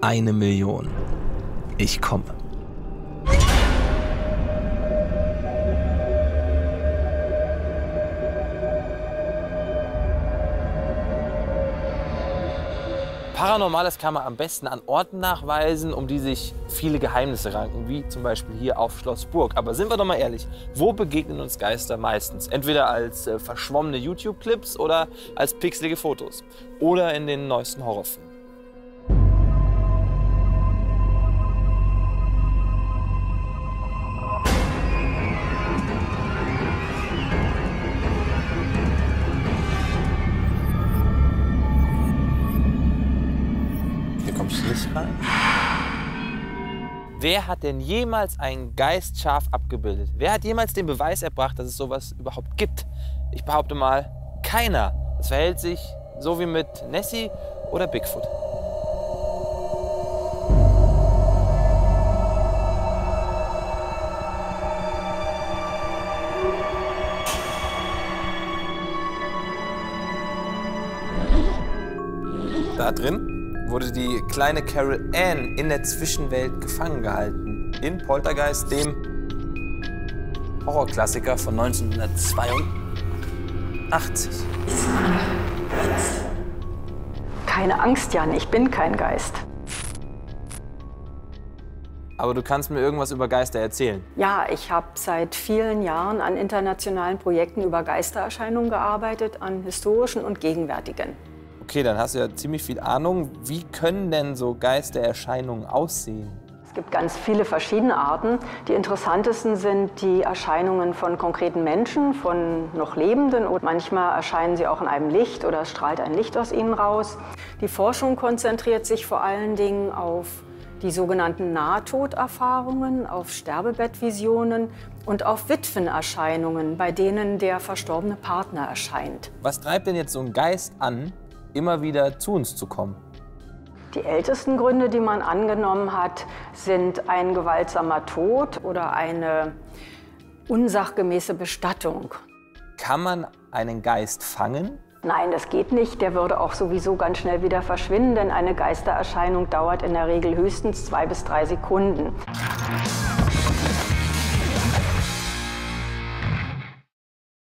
eine Million. Ich komme. Paranormales kann man am besten an Orten nachweisen, um die sich viele Geheimnisse ranken, wie zum Beispiel hier auf Schloss Burg. Aber sind wir doch mal ehrlich, wo begegnen uns Geister meistens? Entweder als äh, verschwommene YouTube-Clips oder als pixelige Fotos. Oder in den neuesten Horrorfilmen. Schlicht rein. Wer hat denn jemals einen Geist scharf abgebildet? Wer hat jemals den Beweis erbracht, dass es sowas überhaupt gibt? Ich behaupte mal, keiner. Es verhält sich so wie mit Nessie oder Bigfoot. Da drin wurde die kleine Carol Ann in der Zwischenwelt gefangen gehalten. In Poltergeist, dem Horrorklassiker von 1982. Keine Angst, Jan, ich bin kein Geist. Aber du kannst mir irgendwas über Geister erzählen. Ja, ich habe seit vielen Jahren an internationalen Projekten über Geistererscheinungen gearbeitet, an historischen und gegenwärtigen. Okay, dann hast du ja ziemlich viel Ahnung. Wie können denn so Geistererscheinungen aussehen? Es gibt ganz viele verschiedene Arten. Die interessantesten sind die Erscheinungen von konkreten Menschen, von noch Lebenden. Und manchmal erscheinen sie auch in einem Licht oder es strahlt ein Licht aus ihnen raus. Die Forschung konzentriert sich vor allen Dingen auf die sogenannten Nahtoderfahrungen, auf Sterbebettvisionen und auf Witwenerscheinungen, bei denen der verstorbene Partner erscheint. Was treibt denn jetzt so ein Geist an, immer wieder zu uns zu kommen? Die ältesten Gründe, die man angenommen hat, sind ein gewaltsamer Tod oder eine unsachgemäße Bestattung. Kann man einen Geist fangen? Nein, das geht nicht. Der würde auch sowieso ganz schnell wieder verschwinden, denn eine Geistererscheinung dauert in der Regel höchstens zwei bis drei Sekunden.